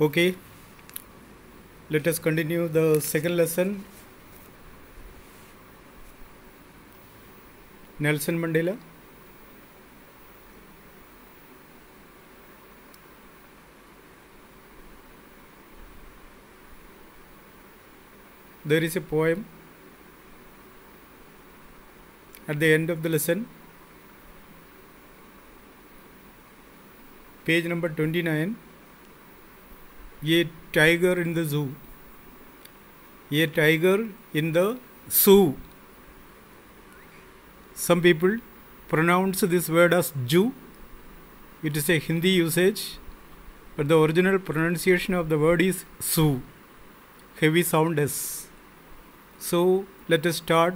Okay, let us continue the second lesson. Nelson Mandela. There is a poem at the end of the lesson, page number 29. ये tiger in the zoo ये tiger in the zoo some people pronounce this word as Jew. It is a Hindi usage, but the original pronunciation of the word is Su. Heavy sound S. So let us start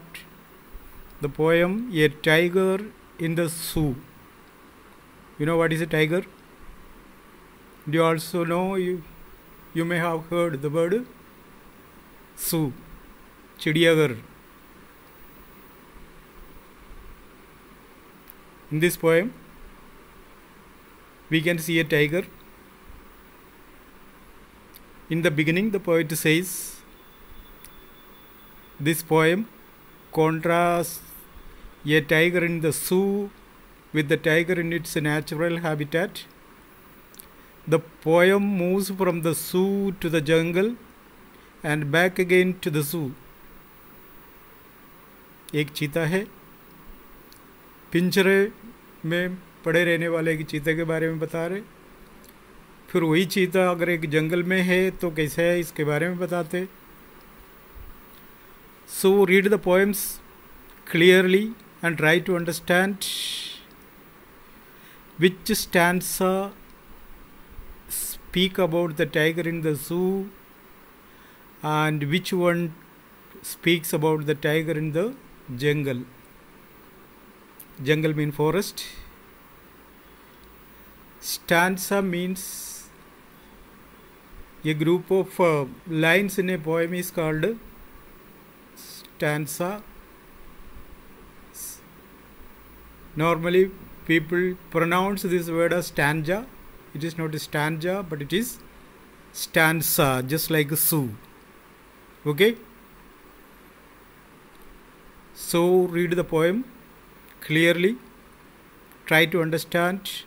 the poem A Tiger in the Zoo. You know what is a tiger? Do you also know you you may have heard the word Su, Chidiyagar. In this poem, we can see a tiger. In the beginning, the poet says, This poem contrasts a tiger in the zoo with the tiger in its natural habitat. The poem moves from the zoo to the jungle and back again to the zoo. एक चीता है। पिंजरे में पड़े रहने वाले एक चीते के बारे में बता रहे फिर वही चीता अगर एक जंगल में है तो कैसे है इसके बारे में बताते so read the poems clearly and try to understand which stand speak about the tiger in the zoo and which one speaks about the tiger in the jungle. Jungle mean forest. Stanza means a group of uh, lines in a poem is called stanza. Normally people pronounce this word as stanza it is not a stanza but it is stanza just like a sue okay? So read the poem clearly. Try to understand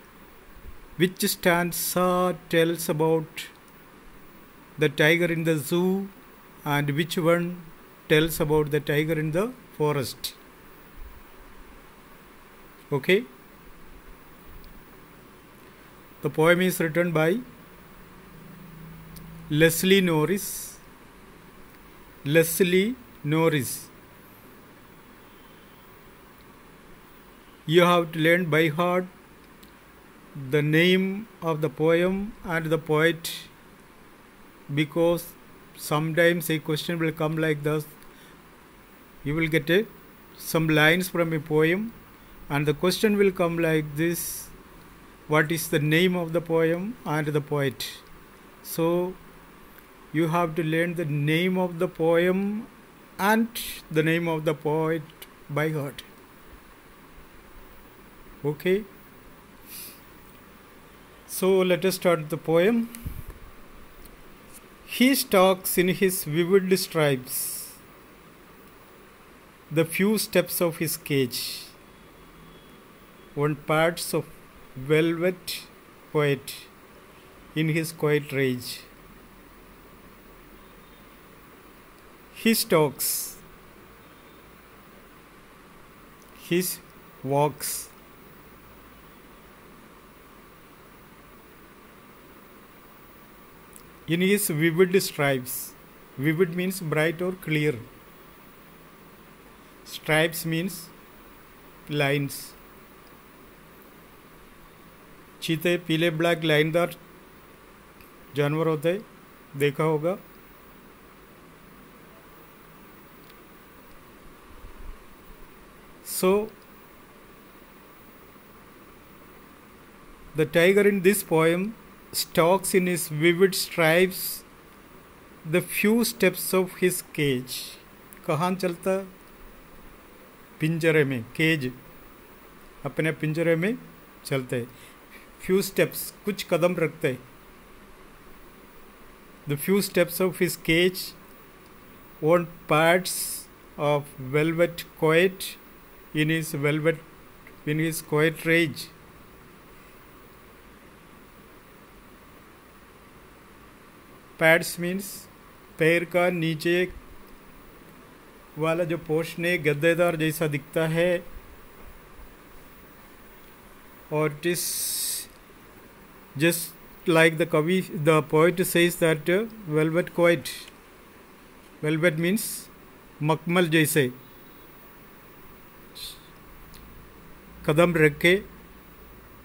which stanza tells about the tiger in the zoo and which one tells about the tiger in the forest. Okay the poem is written by Leslie Norris. Leslie Norris. You have to learn by heart the name of the poem and the poet because sometimes a question will come like this. You will get a, some lines from a poem and the question will come like this what is the name of the poem and the poet. So you have to learn the name of the poem and the name of the poet by heart. Okay. So let us start the poem. He stalks in his vivid stripes the few steps of his cage, one parts of velvet poet in his quiet rage. He stalks, his walks. In his vivid stripes, vivid means bright or clear. Stripes means lines. चीते पीले black लाइनदार जानवर होते देखा होगा। So the tiger in this poem stalks in his vivid stripes the few steps of his cage कहाँ चलता? पिंजरे में केज अपने पिंजरे में चलते हैं। फ्यू स्टेप्स कुछ कदम रखते the few steps of his cage on parts of velvet quiet in his velvet in his quiet rage. Pads means पैर का नीचे वाला जो है गद्देदार जैसा दिखता है it is just like the kavi the poet says that uh, velvet quite velvet means मखमल जैसे कदम रख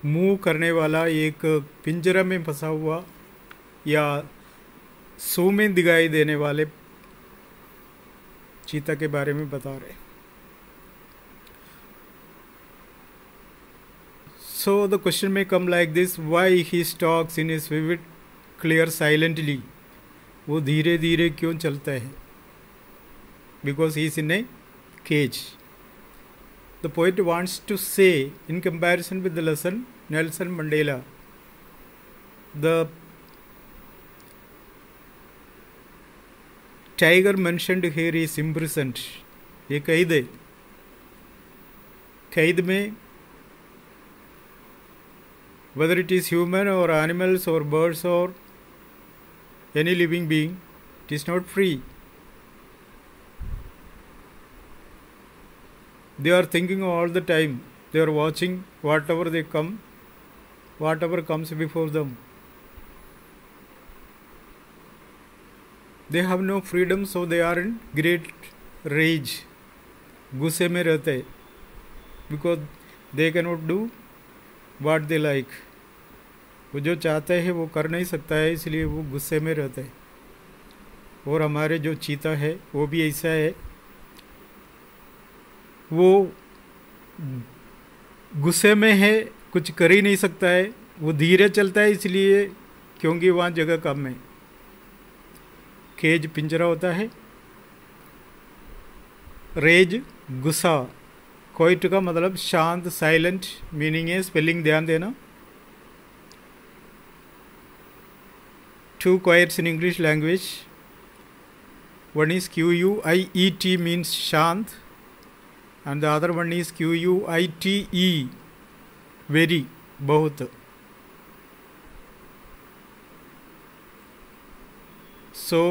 मुँह करने वाला एक पिंजरा में फंसा हुआ या सू में दिखाई देने वाले चीता के बारे में बता रहे So, the question may come like this. Why he stalks in his vivid, clear, silently? वो धीरे धीरे क्यों चलता है? Because he is in a cage the poet wants to say in comparison with the lesson Nelson Mandela the tiger mentioned here is imprisoned ये कैद है कैद में whether it is human or animals or birds or any living being, it is not free. They are thinking all the time, they are watching whatever they come, whatever comes before them. They have no freedom, so they are in great rage. गुस्से में रहते because they cannot do what they like वो जो चाहते हैं, वो कर नहीं सकता है, इसलिए वो गुस्से में रहता है। और हमारे जो चीता है, वो भी ऐसा है। वो गुस्से में है, कुछ कर ही नहीं सकता है। वो धीरे चलता है, इसलिए क्योंकि वहाँ जगह कम है। केज पिंजरा होता है। रेज गुस्सा। कोइट का मतलब शांत साइलेंट मीनिंग है स्पेलिंग ध्यान देना two quites in English language one is Q U I E T means शांत and the other one is Q U I T E very बहुत so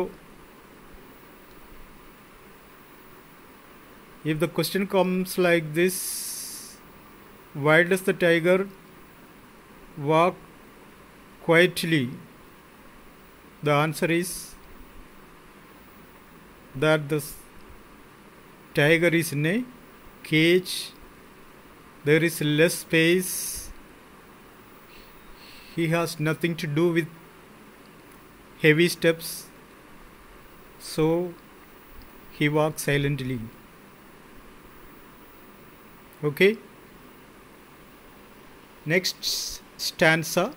if the question comes like this why does the tiger walk quietly? The answer is that the tiger is in a cage. There is less space. He has nothing to do with heavy steps. So he walks silently okay. Next stanza.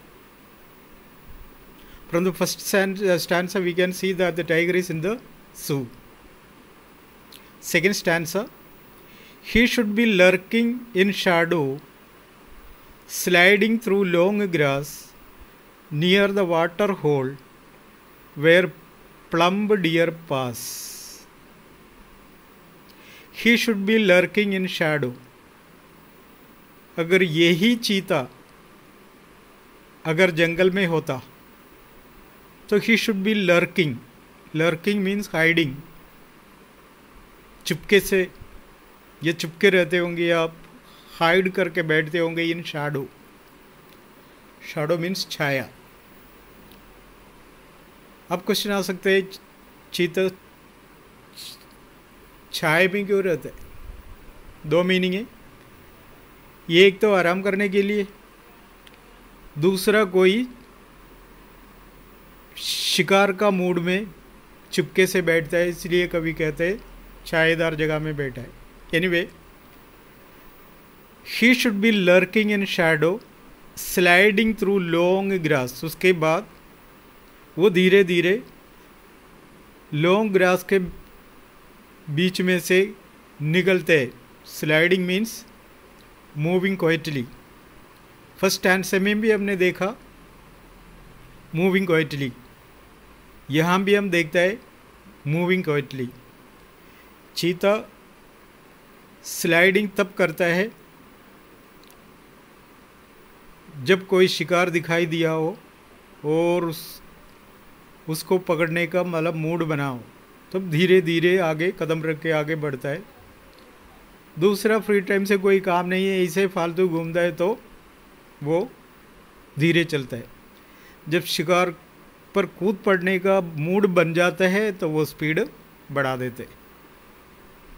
From the first uh, stanza we can see that the tiger is in the zoo. Second stanza. He should be lurking in shadow sliding through long grass near the water hole where plump deer pass. He should be lurking in shadow अगर यही चीता अगर जंगल में होता तो he should be lurking lurking means hiding चुपके से, ये चुपके रहते होंगे आप हाइड करके बैठते होंगे इन शाडो शाडो मीन्स छाया. अब क्वेश्चन आ सकते हैं, चीता छाए में क्यों रहते दो मीनिंग है। ये एक तो आराम करने के लिए। दूसरा, कोई शिकार का मूड में चुपके से बैठता है, इसलिए कभी कहते हैं छाएदार जगह में बैठा है। Anyway he should be lurking in shadow sliding through long grass उसके बाद, वो धीरे धीरे लॉन्ग ग्रास के बीच में से निकलते हैं। Sliding means moving quietly first से में भी हमने देखा मूविंग क्वाइटली यहाँ भी हम देखते हैं मूविंग क्विटली चीता स्लाइडिंग तब करता है, जब कोई शिकार दिखाई दिया हो और उस, उसको पकड़ने का मतलब मूड बना हो, तब धीरे धीरे आगे, कदम रख के आगे बढ़ता है। दूसरा फ्री टाइम से कोई काम नहीं है इसे फालतू घूमता है तो वो धीरे चलता है। जब शिकार पर कूद पड़ने का मूड बन जाता है तो वो स्पीड बढ़ा देते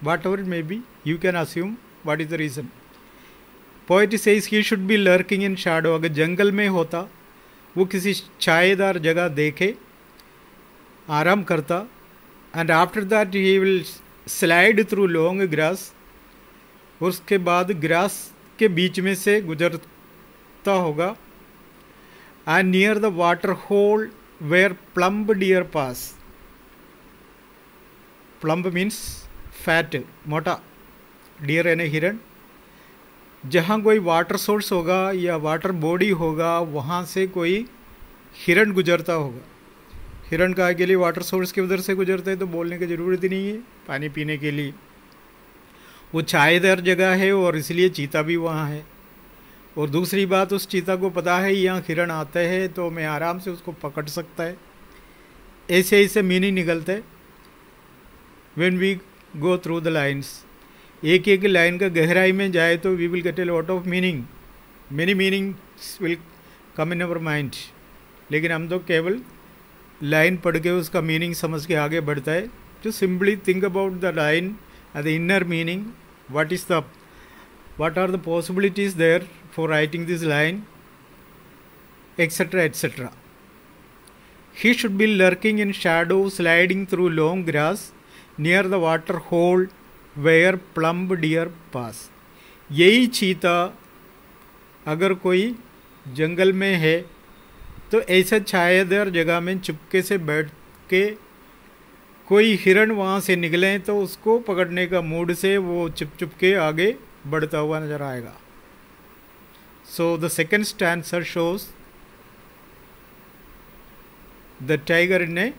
whatever maybe you can assume what is the reason poet says he should be lurking in shadow अगर जंगल में होता, वो किसी छाएदार जगह देखे, आराम करता and after that he will slide through long grass उसके बाद ग्रास के बीच में से गुजरता होगा। And near the water hole where plump deer pass plump means fat मोटा। डियर यानी हिरण। जहाँ कोई वाटर सोर्स होगा या वाटर बॉडी होगा, वहाँ से कोई हिरण गुजरता होगा। हिरण का के लिए वाटर सोर्स के उधर से गुजरते हैं तो बोलने की ज़रूरत ही नहीं है। पानी पीने के लिए। वो छाएदार जगह है और इसलिए चीता भी वहाँ है। और दूसरी बात, उस चीता को पता है, यहाँ हिरण आते हैं तो मैं आराम से उसको पकड़ सकता है। ऐसे ऐसे मीनिंग निकलते। When we go through the lines एक एक लाइन का गहराई में जाए तो we will get a lot of meaning many meaning will come in our mind लेकिन हम तो केवल लाइन पढ़ के उसका मीनिंग समझ के आगे बढ़ता है। To simply think about the line at the inner meaning what is the what are the possibilities there for writing this line etc etc he should be lurking in shadow sliding through long grass near the water hole where plumb deer pass यही चीता अगर कोई जंगल में है तो ऐसा छायादार जगह में चुपके से बैठ के कोई हिरण वहाँ से निकले तो उसको पकड़ने का मूड से वो चुप चुप के आगे बढ़ता हुआ नज़र आएगा। So the second stanza shows the tiger in a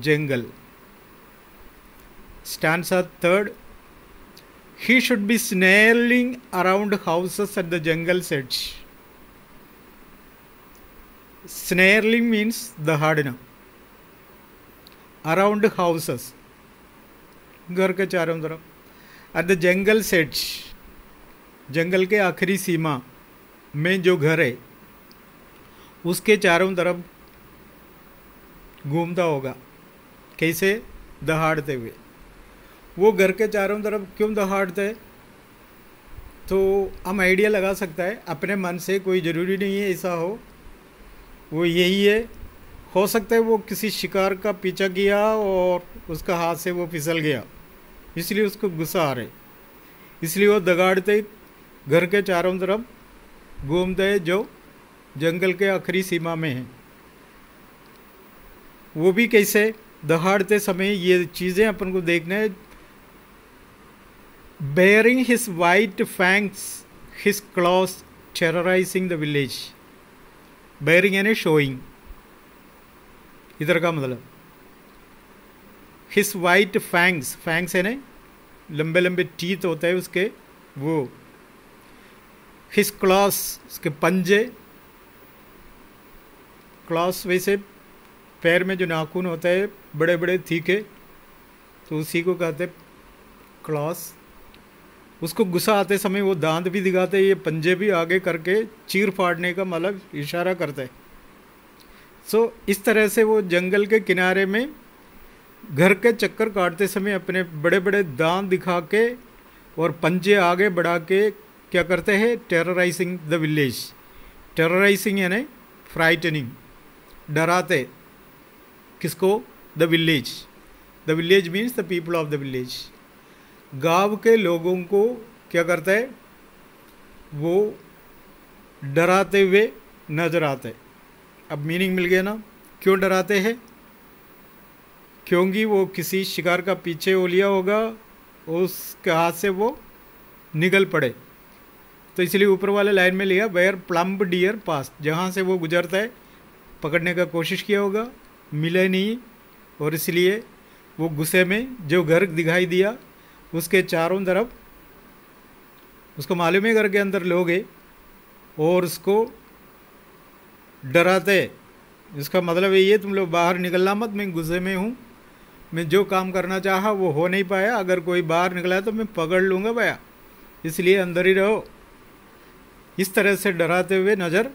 jungle stanza third he should be snarling around houses at the jungle sets snarling means the हार्डनम around houses घर के चारों तरफ़. एट द जंगल सेट्स जंगल के आखिरी सीमा में जो घर है, उसके चारों तरफ़ घूमता होगा. कैसे? दहाड़ते हुए. वो घर के चारों तरफ़ क्यों दहाड़ते? तो हम आइडिया लगा सकता है, अपने मन से कोई ज़रूरी नहीं है ऐसा हो. वो यही है हो सकता है वो किसी शिकार का पीछा किया और उसका हाथ से वो फिसल गया। इसलिए उसको गुस्सा आ रहे इसलिए वो दगाड़ते घर के चारों तरफ़ घूमते जो जंगल के आखिरी सीमा में है। वो भी कैसे दहाड़ते समय ये चीज़ें अपन को देखना है। His white fangs his claws terrorising the village bearing यानी शोइंग इधर का मतलब। हिस वाइट फैंग्स फैंग्स है ना? लंबे लंबे टीथ होते हैं उसके, वो। हिस क्लॉस उसके पंजे। क्लॉस वैसे पैर में जो नाखून होता है बड़े बड़े थीके तो उसी को कहते क्लॉस उसको गुस्सा आते समय वो दांत भी दिखाते ये पंजे भी आगे करके चीर फाड़ने का मतलब इशारा करते सो so, इस तरह से वो जंगल के किनारे में घर के चक्कर काटते समय अपने बड़े बड़े दांत दिखा के और पंजे आगे बढ़ा के क्या करते हैं? टेरराइजिंग द विलेज टेरराइजिंग यानी फ्राइटनिंग डराते किसको? The village the village means the people of the village गाँव के लोगों को क्या करता है? वो डराते हुए नज़र आते। अब मीनिंग मिल गया ना। क्यों डराते हैं? क्योंकि वो किसी शिकार का पीछे हो लिया होगा, उसके हाथ से वो निकल पड़े। तो इसलिए ऊपर वाले लाइन में लिया वेयर प्लम्ब डियर पास जहाँ से वो गुजरता है, पकड़ने का कोशिश किया होगा, मिले नहीं। और इसलिए वो गुस्से में जो घर दिखाई दिया, उसके चारों तरफ़, उसको मालूम है घर के अंदर लोग है, और उसको डराते इसका मतलब ये तुम लोग बाहर निकलना मत, मैं गुस्से में हूँ। मैं जो काम करना चाहा वो हो नहीं पाया। अगर कोई बाहर निकला तो मैं पकड़ लूँगा भैया। इसलिए अंदर ही रहो। इस तरह से डराते हुए नज़र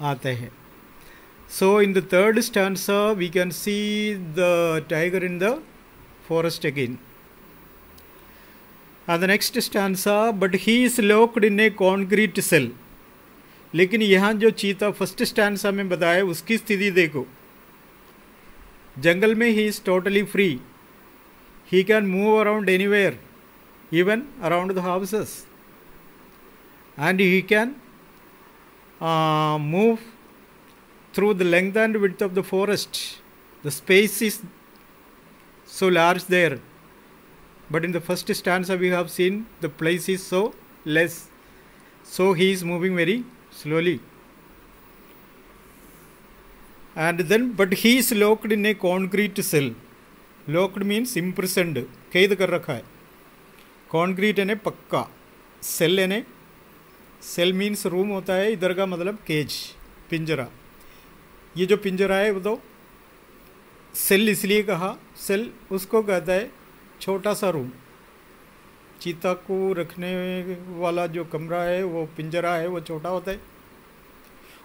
आते हैं। So in the third stanza we can see the tiger in the forest again and the next stanza, but he is locked in a concrete cell. लेकिन यहाँ जो चीता फर्स्ट स्टैंडसा में बताया उसकी स्थिति देखो जंगल में he is totally free he can move around anywhere even around the houses and he can move through the length and width of the forest. The space is so large there but in the first stanza we have seen the place is so less so he is moving very slowly. And then, but he is locked in a concrete cell. Locked means imprisoned. कैद कर रखा है concrete यानी पक्का cell यानी cell means room होता है इधर का मतलब केज पिंजरा ये जो पिंजरा है वो तो सेल इसलिए कहा सेल उसको कहता है छोटा सा रूम चीता को रखने वाला जो कमरा है, वो पिंजरा है, वो छोटा होता है।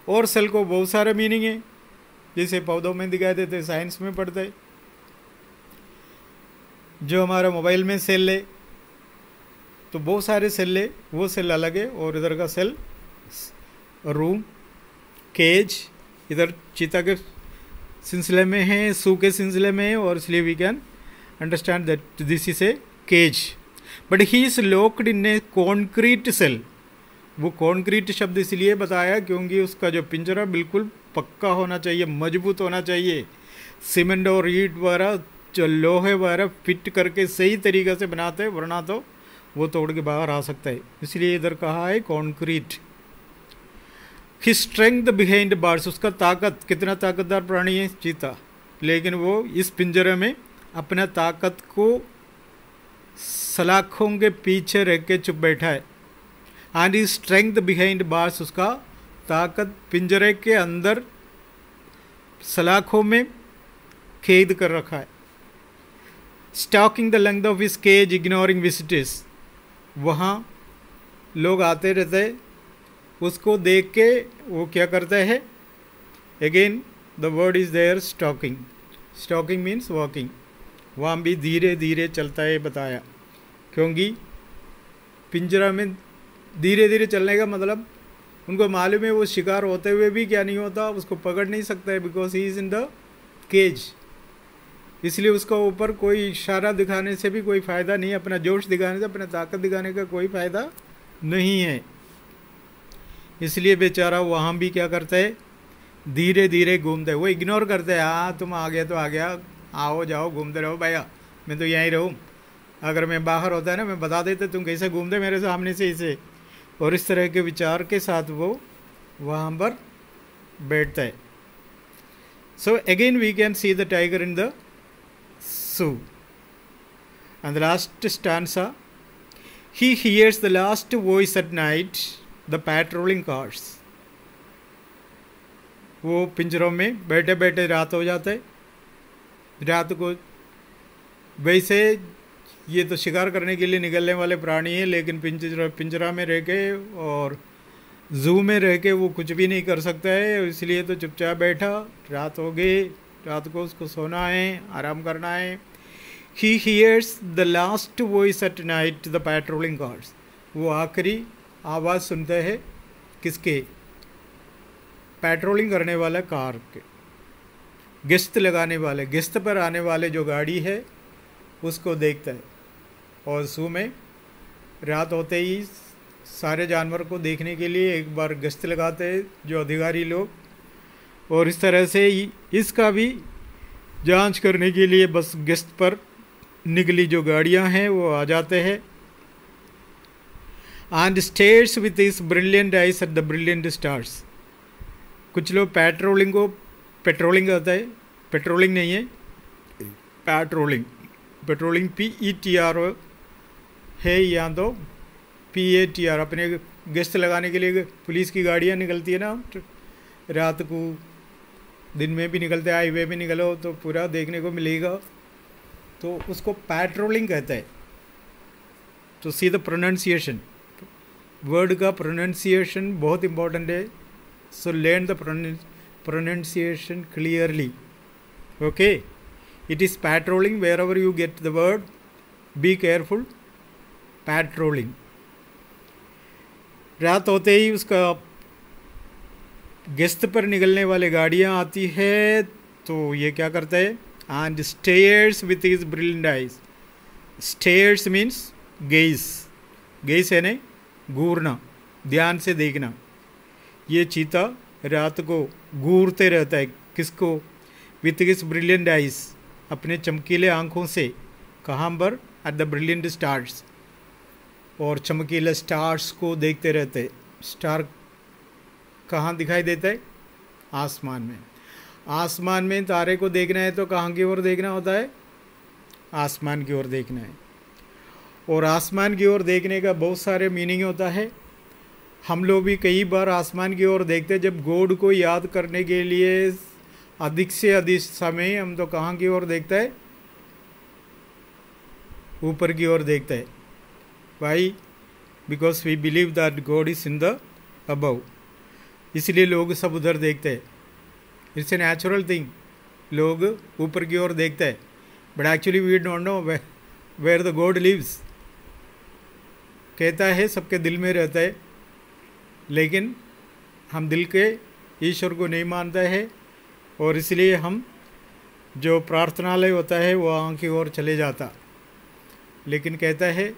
और सेल को बहुत सारे मीनिंग है, जैसे पौधों में दिखाई देते साइंस में पढ़ते जो हमारा मोबाइल में सेल है तो बहुत सारे सेल है, वो सेल अलग है, और इधर का सेल रूम केज इधर चीता के सिलसिले में है सू के सिलसिले में है, और इसलिए we can understand that this is a cage but he is locked in a concrete cell. वो कॉन्क्रीट शब्द इसलिए बताया क्योंकि उसका जो पिंजरा बिल्कुल पक्का होना चाहिए, मज़बूत होना चाहिए। सीमेंट और ईट वगैरह जो लोहे वगैरह फिट करके सही तरीके से बनाते हैं, वरना तो वो तोड़ के बाहर आ सकता है। इसलिए इधर कहा है concrete he strength behind bars उसका ताकत, कितना ताकतदार प्राणी है? चीता। लेकिन वो इस पिंजरे में अपना ताकत को सलाखों के पीछे रह के चुप बैठा है। And his strength behind bars उसका ताकत पिंजरे के अंदर सलाखों में खेद कर रखा है। Stalking the length of his cage ignoring visitors वहाँ लोग आते रहते हैं। उसको देख के वो क्या करता है? Again the word is there stalking stalking means walking वहाँ भी धीरे धीरे चलता है बताया। क्योंकि पिंजरा में धीरे धीरे चलने का मतलब उनको मालूम है वो शिकार होते हुए भी क्या नहीं होता, उसको पकड़ नहीं सकता है because he is in the cage इसलिए उसका ऊपर कोई इशारा दिखाने से भी कोई फ़ायदा नहीं अपना जोश दिखाने से, अपना ताकत दिखाने का कोई फ़ायदा नहीं है। इसलिए बेचारा वहाँ भी क्या करता है, धीरे धीरे घूमते वो इग्नोर करते हैं हाँ तुम आ गया तो आ गया आओ जाओ, घूमते रहो भैया। मैं तो यहीं रहूँ। अगर मैं बाहर होता है ना, मैं बता देते, तुम कैसे घूमते मेरे सामने से इसे? और इस तरह के विचार के साथ वो वहाँ पर बैठता है। So again we can see the tiger in the zoo and last stanza he hears the last voice at night the patrolling cars वो पिंजरों में बैठे बैठे रात हो जाता रात को वैसे ये तो शिकार करने के लिए निकलने वाले प्राणी हैं, लेकिन पिंजरा पिंजरा में रह के और जू में रह के वो कुछ भी नहीं कर सकता है, इसलिए तो चुपचाप बैठा। रात हो गई, रात को उसको सोना है, आराम करना है। He hears the last voice at night the patrolling cars वो आखिरी आवाज़ सुनते हैं किसके? पेट्रोलिंग करने वाला कार के। गश्त लगाने वाले गश्त पर आने वाले जो गाड़ी है, उसको देखता है। और सू में, रात होते ही सारे जानवर को देखने के लिए एक बार गश्त लगाते हैं, जो अधिकारी लोग। और इस तरह से इसका भी जाँच करने के लिए बस गश्त पर निकली जो गाड़ियाँ हैं, वो आ जाते हैं। And stares with his brilliant eyes at the brilliant stars कुछ लोग पेट्रोलिंग को पेट्रोलिंग होता है। पेट्रोलिंग नहीं है। Patrolling patrolling P E T R है या तो। पी ए टी आर अपने गश्त लगाने के लिए पुलिस की गाड़ियाँ निकलती है ना। रात को, दिन में भी निकलते हैं, हाईवे भी निकलो तो पूरा देखने को मिलेगा। तो उसको पैट्रोलिंग कहते हैं। तो सी द प्रोनाउंसिएशन वर्ड का प्रोनाउंसिएशन बहुत इंपॉर्टेंट है। So learn the pronunciation clearly it is patrolling wherever you get the word be careful patrolling रात होते ही उसका गश्त पर निकलने वाले गाड़ियाँ आती है तो ये क्या करता है? And stares with his brilliant eyes stares means gaze gaze है ने? घूरना. ध्यान से देखना. ये चीता रात को घूरते रहता है. किसको? विथ इज़ ब्रिलियंट आइज़ अपने चमकीले आँखों से कहाँ पर एट द ब्रिलियंट स्टार्स और चमकीले स्टार्स को देखते रहते स्टार कहाँ दिखाई देता है? आसमान में। आसमान में तारे को देखना है तो कहाँ की ओर देखना होता है? आसमान की ओर देखना है। और आसमान की ओर देखने का बहुत सारे मीनिंग होता है। हम लोग भी कई बार आसमान की ओर देखते हैं जब गॉड को याद करने के लिए अधिक से अधिक समय हम तो कहाँ की ओर देखते हैं? ऊपर की ओर देखते हैं। Why because we believe that God is in the above इसलिए लोग सब उधर देखते हैं। इट्स ए नेचुरल थिंग लोग ऊपर की ओर देखते हैं। But actually we don't know where the God lives कहता है, सबके दिल में रहता है। लेकिन हम दिल के ईश्वर को नहीं मानते हैं। और इसलिए हम जो प्रार्थनालय होता है वहाँ की ओर चले जाता। लेकिन कहता है,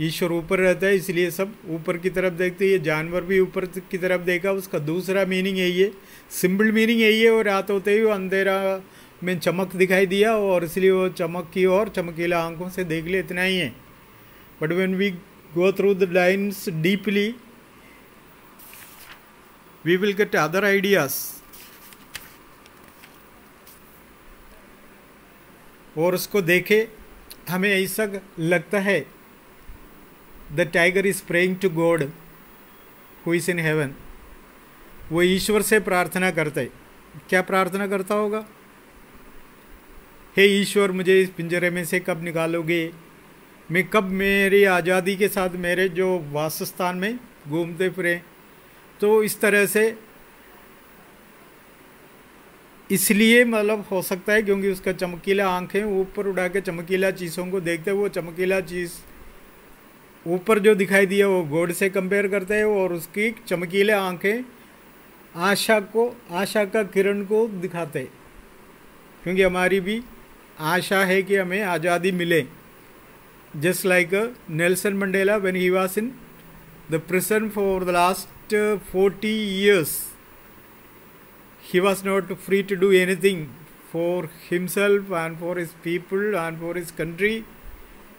ईश्वर ऊपर रहता है, इसलिए सब ऊपर की तरफ़ देखते ये जानवर भी ऊपर की तरफ़ देखा, उसका दूसरा मीनिंग यही है। सिंपल मीनिंग यही है, और रात होते ही अंधेरा में चमक दिखाई दिया, और इसलिए वो चमक की और चमकीला आँखों से देख ले, इतना ही है। But when we go through the lines deeply we will get other ideas और उसको देखे, हमें ऐसा लगता है the tiger is praying to God who is in heaven वो ईश्वर से प्रार्थना करता है। क्या प्रार्थना करता होगा? हे hey ईश्वर, मुझे इस पिंजरे में से कब निकालोगे? मैं कब मेरी आज़ादी के साथ मेरे जो वासस्थान में घूमते फिरे? तो इस तरह से इसलिए मतलब हो सकता है क्योंकि उसका चमकीला आँखें ऊपर उड़ा के चमकीला चीज़ों को देखते हैं, वो चमकीला चीज़ ऊपर जो दिखाई दिया वो गोड से कंपेयर करते हैं और उसकी चमकीले आँखें आशा को, आशा का किरण को दिखाते क्योंकि हमारी भी आशा है कि हमें आज़ादी मिले। Just like Nelson Mandela when he was in the prison for the last forty years he was not free to do anything for himself and for his people and for his country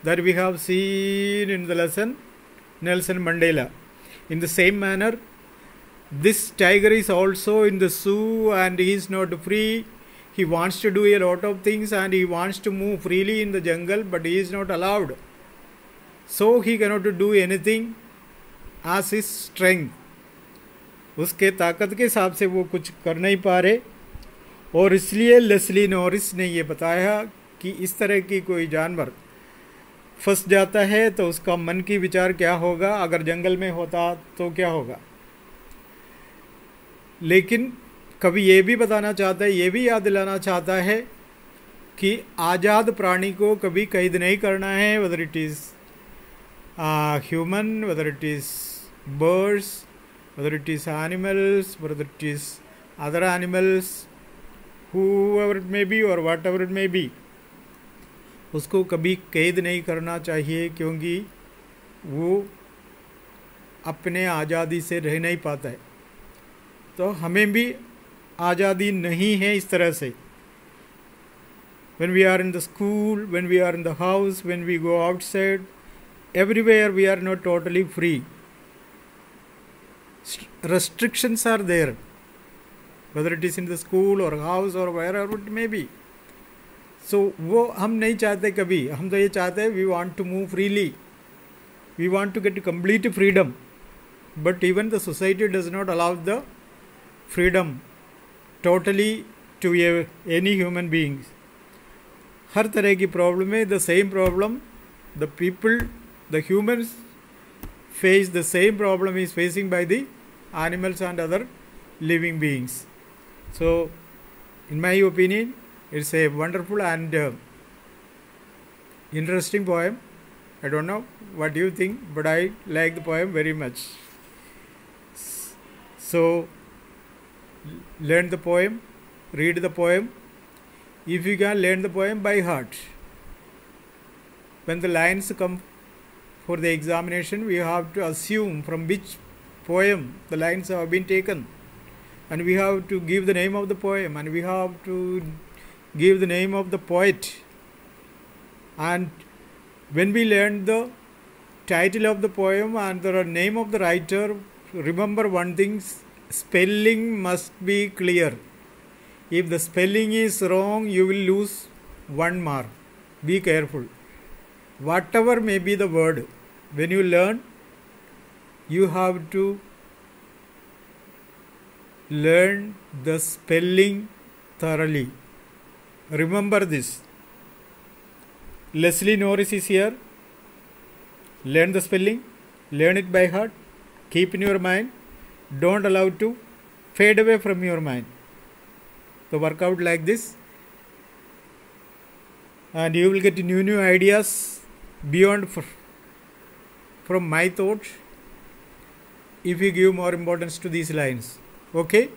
that we have seen in the lesson Nelson Mandela. In the same manner, this tiger is also in the zoo and he is not free. He wants to do a lot of things and he wants to move freely in the jungle, but he is not allowed. So he cannot do anything as his strength. उसके ताकत के हिसाब से वो कुछ कर नहीं पा रहे। और इसलिए लेस्ली नॉरिस ने ये बताया कि इस तरह की कोई जानवर फंस जाता है तो उसका मन की विचार क्या होगा? अगर जंगल में होता तो क्या होगा? लेकिन कभी ये भी बताना चाहता है, ये भी याद दिलाना चाहता है कि आज़ाद प्राणी को कभी कैद नहीं करना है whether it is human whether it is birds it is animals whether it is other animals whoever it may be और वाट एवर इट मे उसको कभी कैद नहीं करना चाहिए क्योंकि वो अपने आज़ादी से रह नहीं पाता है। तो हमें भी आज़ादी नहीं है इस तरह से। When we are in the school, when we are in the house, when we go outside, everywhere we are not totally free. Restrictions are there, whether it is in the school or house or wherever it may be. So so, वो हम नहीं चाहते कभी हम तो ये चाहते हैं we want to move freely we want to get complete freedom but even the society does not allow the freedom totally to any human beings हर तरह की प्रॉब्लम है the same problem the people the humans face the same problem is facing by the animals and other living beings. So in my opinion it's a wonderful and uh, interesting poem. I don't know what you think but i like the poem very much. So learn the poem read the poem. If you can learn the poem by heart when the lines come for the examination we have to assume from which poem the lines have been taken. And we have to give the name of the poem and we have to give the name of the poet. And when we learn the title of the poem and the name of the writer remember one thing spelling must be clear. If the spelling is wrong you will lose one mark. Be careful. Whatever may be the word when you learn you have to learn the spelling thoroughly Remember this. Leslie Norris is here. Learn the spelling, learn it by heart, keep in your mind, don't allow it to fade away from your mind. So, work out like this, and you will get new new ideas beyond from my thoughts if you give more importance to these lines. Okay?